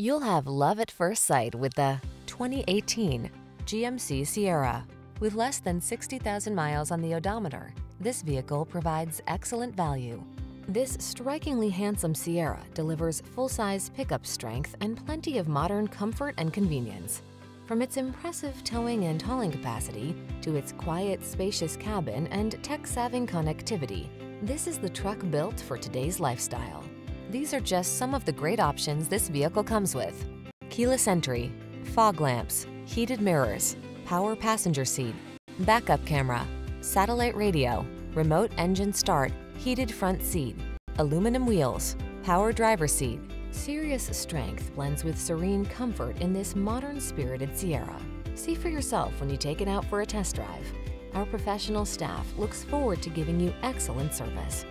You'll have love at first sight with the 2018 GMC Sierra. With less than 60,000 miles on the odometer, this vehicle provides excellent value. This strikingly handsome Sierra delivers full-size pickup strength and plenty of modern comfort and convenience. From its impressive towing and hauling capacity to its quiet, spacious cabin and tech-savvy connectivity, this is the truck built for today's lifestyle. These are just some of the great options this vehicle comes with. Keyless entry, fog lamps, heated mirrors, power passenger seat, backup camera, satellite radio, remote engine start, heated front seat, aluminum wheels, power driver seat. Serious strength blends with serene comfort in this modern spirited Sierra. See for yourself when you take it out for a test drive. Our professional staff looks forward to giving you excellent service.